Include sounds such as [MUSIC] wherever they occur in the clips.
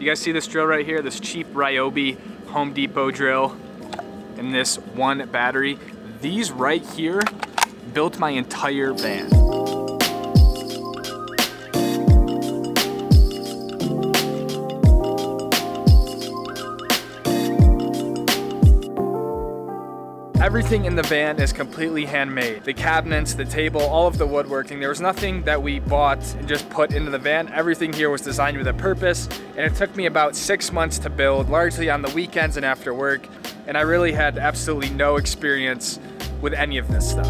You guys see this drill right here? This cheap Ryobi Home Depot drill and this one battery. These right here built my entire van. Everything in the van is completely handmade. The cabinets, the table, all of the woodworking. There was nothing that we bought and just put into the van. Everything here was designed with a purpose and it took me about six months to build, largely on the weekends and after work. And I really had absolutely no experience with any of this stuff.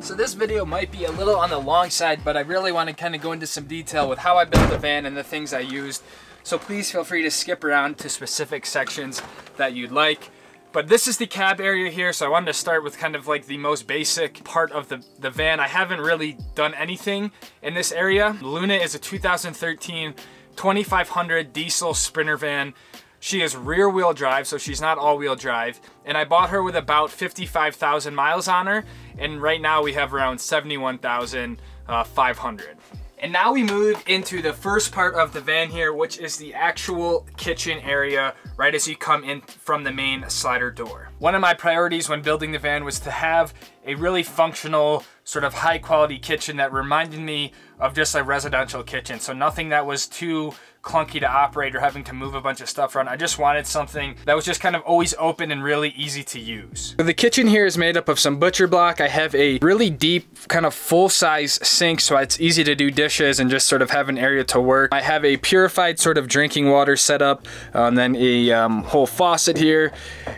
So this video might be a little on the long side, but I really want to kind of go into some detail with how I built the van and the things I used. So please feel free to skip around to specific sections that you'd like. But this is the cab area here, so I wanted to start with kind of like the most basic part of the, the van. I haven't really done anything in this area. Luna is a 2013 2500 diesel Sprinter van. She is rear wheel drive, so she's not all wheel drive. And I bought her with about 55,000 miles on her. And right now we have around 71,500. Uh, And now we move into the first part of the van here, which is the actual kitchen area right as you come in from the main slider door. One of my priorities when building the van was to have a really functional, sort of high quality kitchen that reminded me of just a residential kitchen. So nothing that was too clunky to operate or having to move a bunch of stuff around. I just wanted something that was just kind of always open and really easy to use. So the kitchen here is made up of some butcher block. I have a really deep kind of full size sink so it's easy to do dishes and just sort of have an area to work. I have a purified sort of drinking water setup uh, and then a um, whole faucet here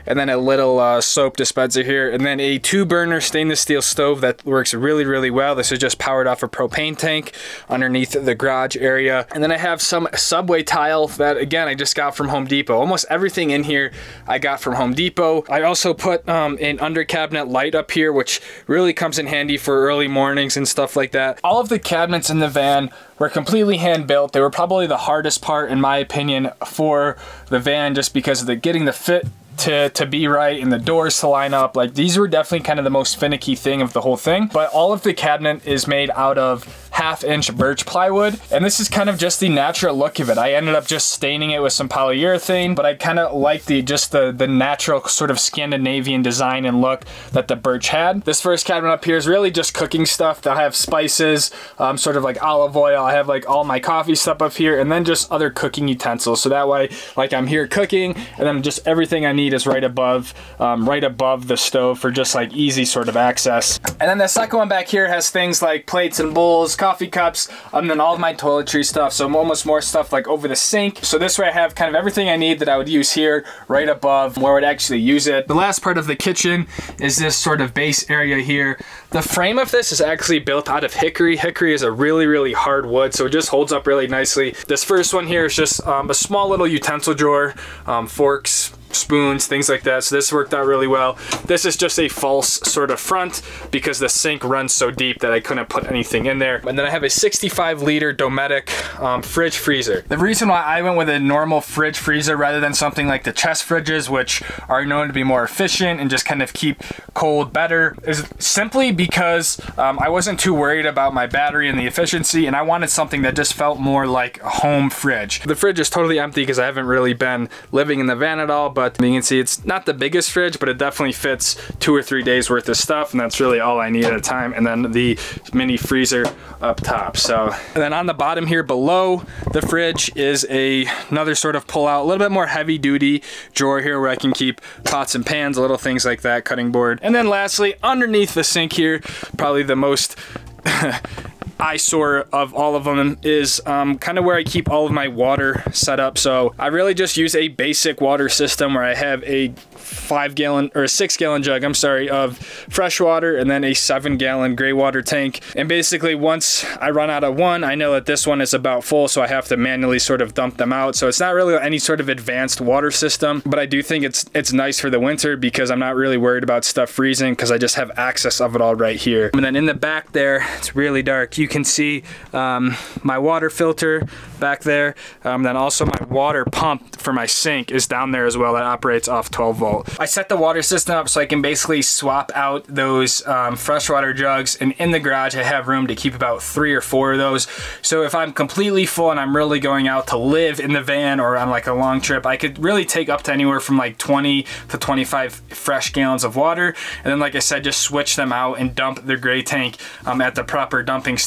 and then a little uh, soap dispenser here and then a two burner stainless steel stove that works really really well. This is just powered off a propane tank underneath the garage area and then I have some subway tile that again I just got from Home Depot. Almost everything in here I got from Home Depot. I also put um, an under cabinet light up here which really comes in handy for early mornings and stuff like that. All of the cabinets in the van were completely hand built. They were probably the hardest part in my opinion for the van just because of the getting the fit to, to be right and the doors to line up. Like these were definitely kind of the most finicky thing of the whole thing. But all of the cabinet is made out of half inch birch plywood. And this is kind of just the natural look of it. I ended up just staining it with some polyurethane, but I kind of like the just the, the natural sort of Scandinavian design and look that the birch had. This first cabinet up here is really just cooking stuff. I have spices, um, sort of like olive oil. I have like all my coffee stuff up here and then just other cooking utensils. So that way, like I'm here cooking and then just everything I need is right above, um, right above the stove for just like easy sort of access. And then the second one back here has things like plates and bowls, coffee cups, and then all of my toiletry stuff. So I'm almost more stuff like over the sink. So this way I have kind of everything I need that I would use here right above where I would actually use it. The last part of the kitchen is this sort of base area here. The frame of this is actually built out of hickory. Hickory is a really, really hard wood, so it just holds up really nicely. This first one here is just um, a small little utensil drawer, um, forks, spoons, things like that. So this worked out really well. This is just a false sort of front because the sink runs so deep that I couldn't put anything in there. And then I have a 65 liter Dometic um, fridge freezer. The reason why I went with a normal fridge freezer rather than something like the chest fridges, which are known to be more efficient and just kind of keep cold better, is simply because um, I wasn't too worried about my battery and the efficiency and I wanted something that just felt more like a home fridge. The fridge is totally empty because I haven't really been living in the van at all, but you can see it's not the biggest fridge, but it definitely fits two or three days worth of stuff, and that's really all I need at a time. And then the mini freezer up top. So, and then on the bottom here below the fridge is a another sort of pull out, a little bit more heavy duty drawer here where I can keep pots and pans, little things like that, cutting board. And then lastly, underneath the sink here, probably the most [LAUGHS] eyesore of all of them is um, kind of where I keep all of my water set up. So I really just use a basic water system where I have a five gallon or a six gallon jug, I'm sorry, of fresh water and then a seven gallon gray water tank. And basically once I run out of one, I know that this one is about full, so I have to manually sort of dump them out. So it's not really any sort of advanced water system, but I do think it's it's nice for the winter because I'm not really worried about stuff freezing because I just have access of it all right here. And then in the back there, it's really dark. You can see um, my water filter back there. Um, then also my water pump for my sink is down there as well that operates off 12 volt. I set the water system up so I can basically swap out those um, freshwater jugs and in the garage I have room to keep about three or four of those. So if I'm completely full and I'm really going out to live in the van or on like a long trip, I could really take up to anywhere from like 20 to 25 fresh gallons of water. And then like I said, just switch them out and dump the gray tank um, at the proper dumping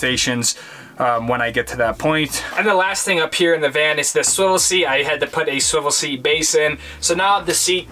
um, when I get to that point. And the last thing up here in the van is the swivel seat. I had to put a swivel seat base in. So now the seat,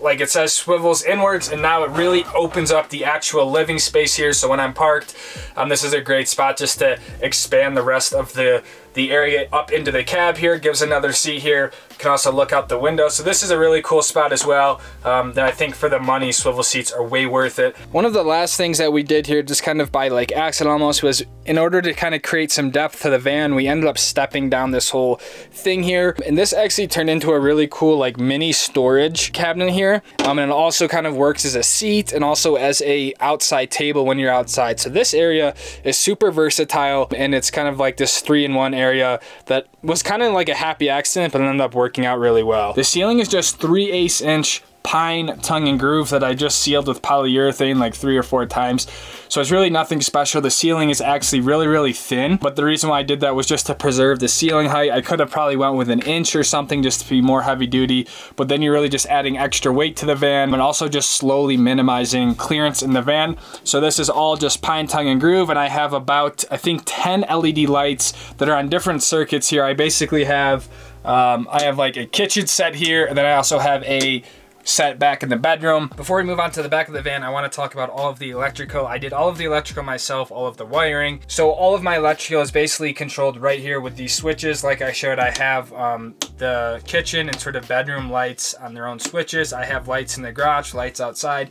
like it says, swivels inwards and now it really opens up the actual living space here. So when I'm parked, um, this is a great spot just to expand the rest of the the area up into the cab here gives another seat here. Can also look out the window. So this is a really cool spot as well. Um, that I think for the money, swivel seats are way worth it. One of the last things that we did here, just kind of by like accident almost, was in order to kind of create some depth to the van, we ended up stepping down this whole thing here. And this actually turned into a really cool like mini storage cabinet here. Um, and it also kind of works as a seat and also as a outside table when you're outside. So this area is super versatile and it's kind of like this three in one area that was kind of like a happy accident, but ended up working out really well. The ceiling is just 3 eighths inch pine tongue and groove that I just sealed with polyurethane like three or four times. So it's really nothing special. The ceiling is actually really, really thin, but the reason why I did that was just to preserve the ceiling height. I could have probably went with an inch or something just to be more heavy duty, but then you're really just adding extra weight to the van and also just slowly minimizing clearance in the van. So this is all just pine tongue and groove and I have about, I think 10 LED lights that are on different circuits here. I basically have, um, I have like a kitchen set here and then I also have a set back in the bedroom. Before we move on to the back of the van, I wanna talk about all of the electrical. I did all of the electrical myself, all of the wiring. So all of my electrical is basically controlled right here with these switches. Like I showed, I have um, the kitchen and sort of bedroom lights on their own switches. I have lights in the garage, lights outside.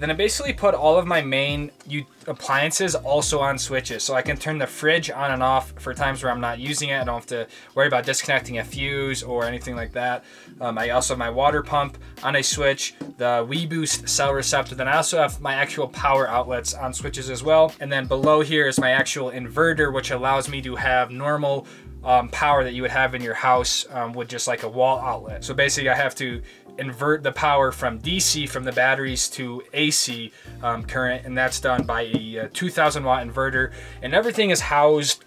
Then I basically put all of my main appliances also on switches. So I can turn the fridge on and off for times where I'm not using it. I don't have to worry about disconnecting a fuse or anything like that. Um, I also have my water pump on a switch, the WeBoost cell receptor. Then I also have my actual power outlets on switches as well. And then below here is my actual inverter, which allows me to have normal um, power that you would have in your house um, with just like a wall outlet. So basically I have to invert the power from DC from the batteries to AC um, current and that's done by a, a 2000 watt inverter. And everything is housed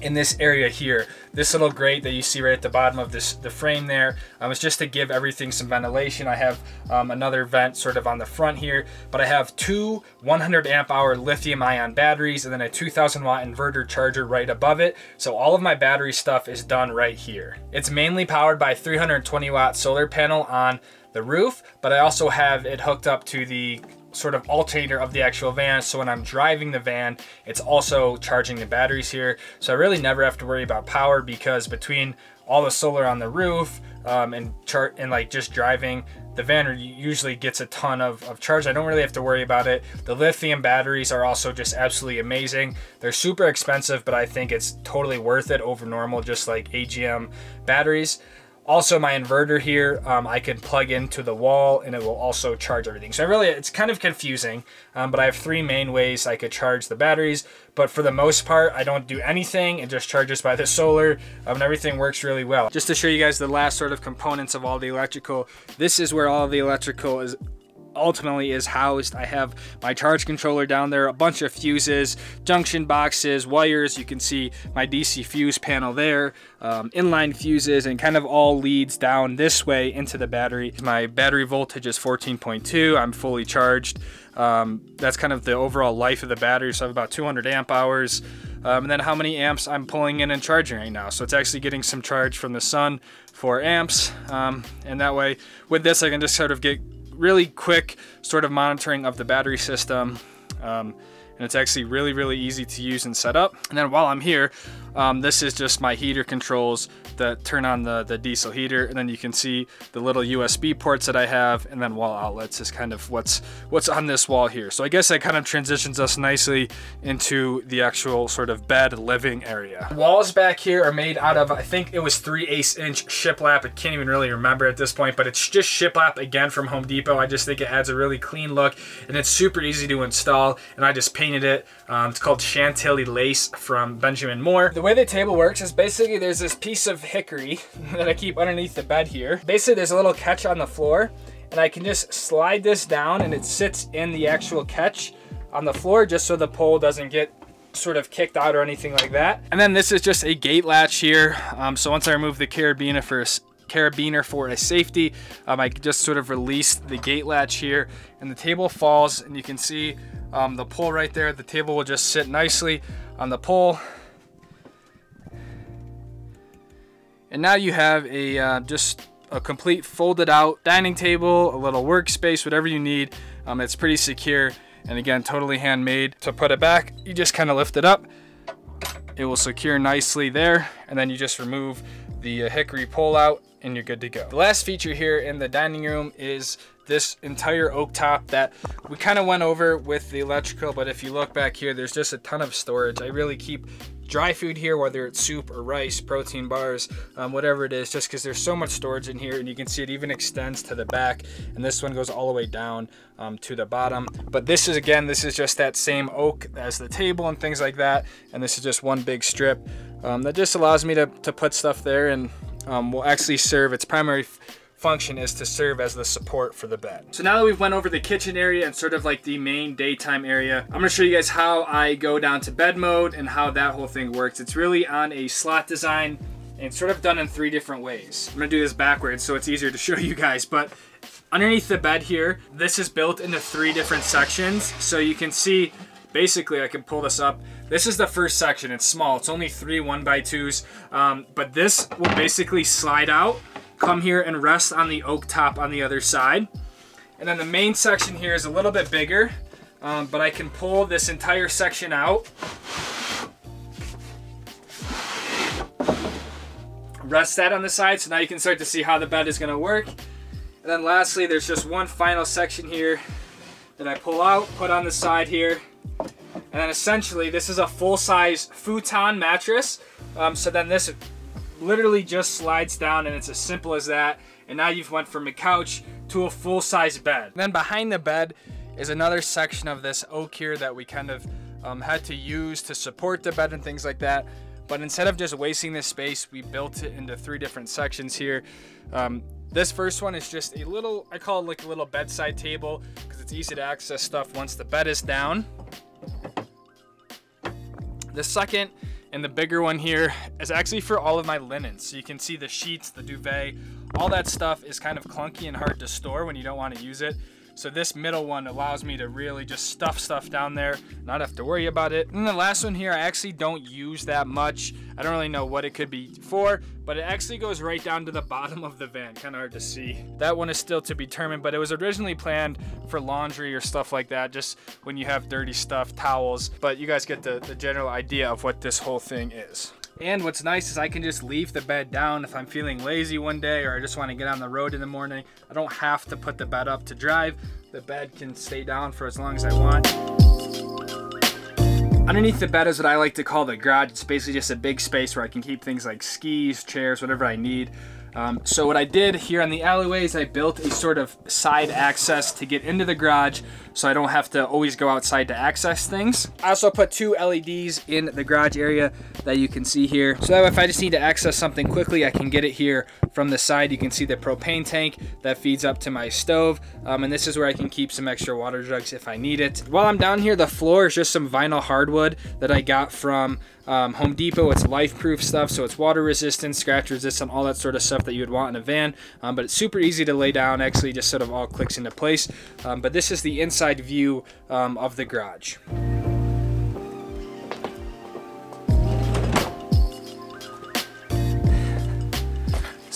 in this area here. This little grate that you see right at the bottom of this the frame there um, is just to give everything some ventilation. I have um, another vent sort of on the front here, but I have two 100 amp hour lithium ion batteries and then a 2000 watt inverter charger right above it. So all of my battery stuff is done right here. It's mainly powered by 320 watt solar panel on the roof, but I also have it hooked up to the sort of alternator of the actual van. So when I'm driving the van, it's also charging the batteries here. So I really never have to worry about power because between all the solar on the roof um, and chart and like just driving, the van usually gets a ton of, of charge. I don't really have to worry about it. The lithium batteries are also just absolutely amazing. They're super expensive, but I think it's totally worth it over normal, just like AGM batteries. Also my inverter here, um, I can plug into the wall and it will also charge everything. So really, it's kind of confusing, um, but I have three main ways I could charge the batteries. But for the most part, I don't do anything. It just charges by the solar um, and everything works really well. Just to show you guys the last sort of components of all the electrical, this is where all the electrical is ultimately is housed. I have my charge controller down there, a bunch of fuses, junction boxes, wires. You can see my DC fuse panel there, um, inline fuses, and kind of all leads down this way into the battery. My battery voltage is 14.2. I'm fully charged. Um, that's kind of the overall life of the battery. So I have about 200 amp hours. Um, and then how many amps I'm pulling in and charging right now. So it's actually getting some charge from the sun for amps. Um, and that way with this, I can just sort of get really quick sort of monitoring of the battery system. Um, and it's actually really, really easy to use and set up. And then while I'm here, Um, this is just my heater controls that turn on the, the diesel heater. And then you can see the little USB ports that I have and then wall outlets is kind of what's what's on this wall here. So I guess that kind of transitions us nicely into the actual sort of bed living area. walls back here are made out of, I think it was 3 8 inch shiplap. I can't even really remember at this point, but it's just shiplap again from Home Depot. I just think it adds a really clean look and it's super easy to install. And I just painted it. Um, it's called Chantilly Lace from Benjamin Moore. The way the table works is basically there's this piece of hickory [LAUGHS] that I keep underneath the bed here. Basically there's a little catch on the floor and I can just slide this down and it sits in the actual catch on the floor just so the pole doesn't get sort of kicked out or anything like that. And then this is just a gate latch here. Um, so once I remove the carabiner for a, carabiner for a safety, um, I just sort of release the gate latch here and the table falls and you can see um, the pole right there. The table will just sit nicely on the pole. And now you have a uh, just a complete folded out dining table, a little workspace, whatever you need. Um, it's pretty secure and again, totally handmade. To put it back, you just kind of lift it up. It will secure nicely there and then you just remove the uh, hickory pull out and you're good to go. The last feature here in the dining room is this entire oak top that we kind of went over with the electrical, but if you look back here, there's just a ton of storage. I really keep dry food here, whether it's soup or rice, protein bars, um, whatever it is, just because there's so much storage in here and you can see it even extends to the back and this one goes all the way down um, to the bottom. But this is, again, this is just that same oak as the table and things like that. And this is just one big strip um, that just allows me to, to put stuff there and um, will actually serve its primary function is to serve as the support for the bed. So now that we've went over the kitchen area and sort of like the main daytime area, I'm gonna show you guys how I go down to bed mode and how that whole thing works. It's really on a slot design and sort of done in three different ways. I'm gonna do this backwards so it's easier to show you guys, but underneath the bed here, this is built into three different sections. So you can see, basically I can pull this up. This is the first section, it's small. It's only three one by twos, um, but this will basically slide out come here and rest on the oak top on the other side. And then the main section here is a little bit bigger, um, but I can pull this entire section out. Rest that on the side, so now you can start to see how the bed is gonna work. And then lastly, there's just one final section here that I pull out, put on the side here. And then essentially, this is a full-size futon mattress. Um, so then this literally just slides down and it's as simple as that. And now you've went from a couch to a full-size bed. Then behind the bed is another section of this oak here that we kind of um, had to use to support the bed and things like that. But instead of just wasting this space, we built it into three different sections here. Um, this first one is just a little, I call it like a little bedside table because it's easy to access stuff once the bed is down. The second and the bigger one here is actually for all of my linens. So you can see the sheets, the duvet, all that stuff is kind of clunky and hard to store when you don't want to use it. So this middle one allows me to really just stuff stuff down there, not have to worry about it. And the last one here, I actually don't use that much. I don't really know what it could be for, but it actually goes right down to the [LAUGHS] bottom of the van. Kind of hard to see. That one is still to be determined, but it was originally planned for laundry or stuff like that, just when you have dirty stuff, towels. But you guys get the, the general idea of what this whole thing is. And what's nice is I can just leave the bed down if I'm feeling lazy one day or I just want to get on the road in the morning. I don't have to put the bed up to drive. The bed can stay down for as long as I want. Underneath the bed is what I like to call the garage. It's basically just a big space where I can keep things like skis, chairs, whatever I need. Um, so what I did here on the alleyways, I built a sort of side access to get into the garage so I don't have to always go outside to access things. I also put two LEDs in the garage area that you can see here. So that if I just need to access something quickly, I can get it here from the side. You can see the propane tank that feeds up to my stove. Um, and this is where I can keep some extra water jugs if I need it. While I'm down here, the floor is just some vinyl hardwood that I got from um, Home Depot. It's life-proof stuff, so it's water resistant, scratch resistant, all that sort of stuff that you would want in a van. Um, but it's super easy to lay down, actually just sort of all clicks into place. Um, but this is the inside view um, of the garage.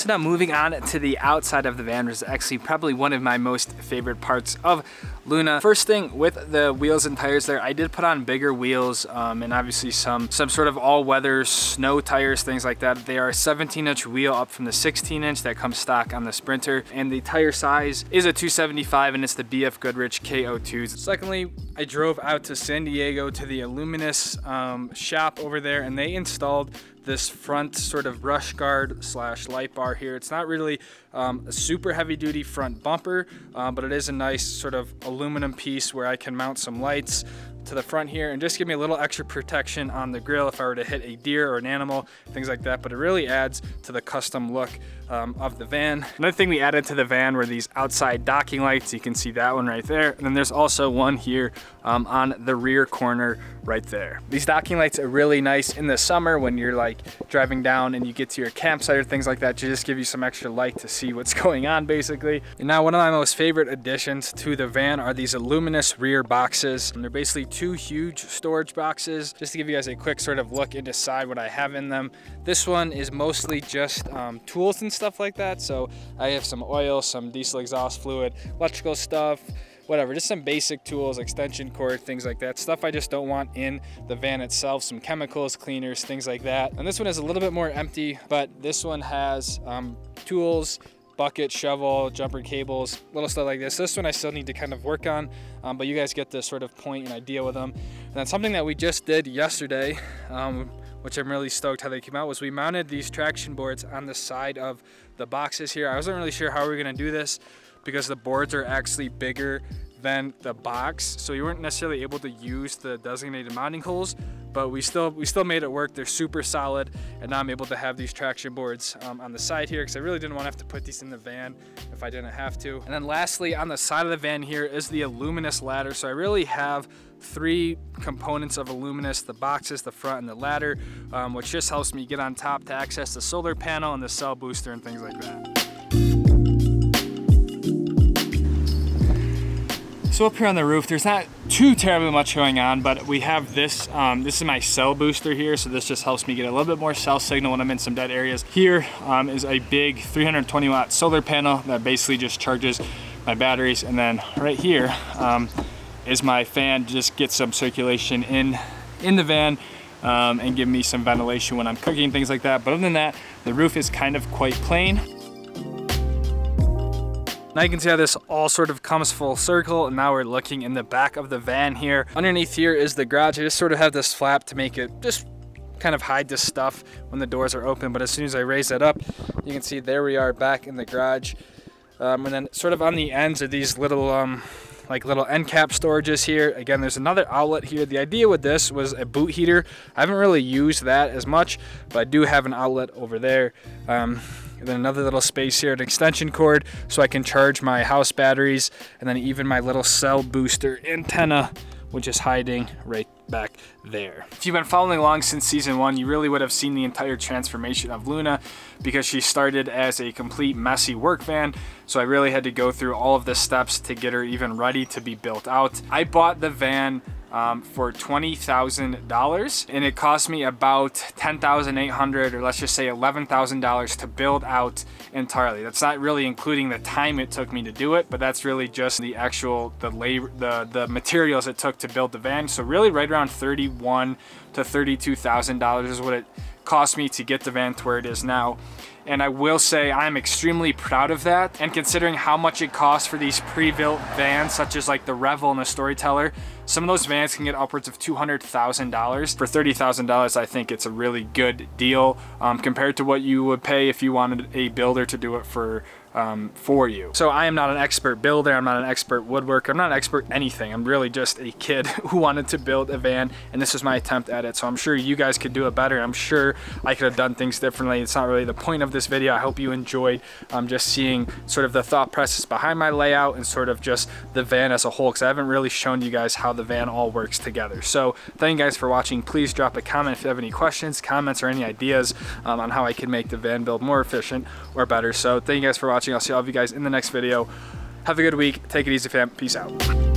So now moving on to the outside of the van, was actually probably one of my most favorite parts of Luna. First thing with the wheels and tires there, I did put on bigger wheels um, and obviously some, some sort of all-weather snow tires, things like that. They are a 17 inch wheel up from the 16 inch that comes stock on the Sprinter. And the tire size is a 275 and it's the BF Goodrich KO2s. Secondly, I drove out to San Diego to the Aluminess um, shop over there and they installed this front sort of brush guard slash light bar here. It's not really um, a super heavy duty front bumper, uh, but it is a nice sort of aluminum piece where I can mount some lights to the front here and just give me a little extra protection on the grill if I were to hit a deer or an animal, things like that. But it really adds to the custom look um, of the van. Another thing we added to the van were these outside docking lights. You can see that one right there. And then there's also one here um, on the rear corner right there. These docking lights are really nice in the summer when you're like driving down and you get to your campsite or things like that to just give you some extra light to see what's [LAUGHS] going on basically. And now one of my most favorite additions to the van are these Aluminess rear boxes. And they're basically two huge storage boxes. Just to give you guys a quick sort of look inside what I have in them. This one is mostly just um, tools and stuff like that. So I have some oil, some diesel exhaust fluid, electrical stuff, whatever, just some basic tools, extension cord, things like that. Stuff I just don't want in the van itself, some chemicals, cleaners, things like that. And this one is a little bit more empty, but this one has um, tools, bucket, shovel, jumper cables, little stuff like this. This one I still need to kind of work on, um, but you guys get the sort of point and idea with them. And then something that we just did yesterday, um, which I'm really stoked how they came out, was we mounted these traction boards on the side of the boxes here. I wasn't really sure how we were gonna do this because the boards are actually bigger than the box. So you weren't necessarily able to use the designated mounting holes, but we still we still made it work. They're super solid, and now I'm able to have these traction boards um, on the side here because I really didn't want to have to put these in the van if I didn't have to. And then lastly, on the side of the van here is the Aluminess ladder. So I really have three components of Aluminess, the boxes, the front, and the ladder, um, which just helps me get on top to access the solar panel and the cell booster and things like that. So up here on the roof, there's not too terribly much going on, but we have this, um, this is my cell booster here, so this just helps me get a little bit more cell signal when I'm in some dead areas. Here um, is a big 320 watt solar panel that basically just charges my batteries, and then right here um, is my fan, just get some circulation in, in the van, um, and give me some ventilation when I'm cooking, things like that. But other than that, the roof is kind of quite plain. Now you can see how this all sort of comes full circle and now we're looking in the back of the van here. Underneath here is the garage. I just sort of have this flap to make it just kind of hide this stuff when the doors are open. But as soon as I raise that up, you can see there we are back in the garage. Um, and then sort of on the ends are these little um, like little end cap storages here. Again, there's another outlet here. The idea with this was a boot heater. I haven't really used that as much, but I do have an outlet over there. Um, and then another little space here, an extension cord so I can charge my house batteries and then even my little cell booster antenna which is hiding right back there. If you've been following along since season one, you really would have seen the entire transformation of Luna because she started as a complete messy work van. So I really had to go through all of the steps to get her even ready to be built out. I bought the van um, for $20,000 and it cost me about 10,800 or let's just say $11,000 to build out entirely. That's not really including the time it took me to do it, but that's really just the actual, the labor, the, the materials it took to build the van. So really right around 31 to $32,000 is what it cost me to get the van to where it is now. And I will say I'm extremely proud of that. And considering how much it costs for these pre-built vans, such as like the Revel and the Storyteller, some of those vans can get upwards of $200,000. For $30,000, I think it's a really good deal um, compared to what you would pay if you wanted a builder to do it for um, for you. So I am not an expert builder, I'm not an expert woodworker, I'm not an expert anything. I'm really just a kid [LAUGHS] who wanted to build a van and this was my attempt at it. So I'm sure you guys could do it better. I'm sure I could have done things differently. It's not really the point of this video. I hope you enjoyed um, just seeing sort of the thought process behind my layout and sort of just the van as a whole because I haven't really shown you guys how the van all works together. So thank you guys for watching. Please drop a comment if you have any questions, comments, or any ideas um, on how I can make the van build more efficient or better. So thank you guys for watching watching. I'll see all of you guys in the next video. Have a good week. Take it easy, fam. Peace out.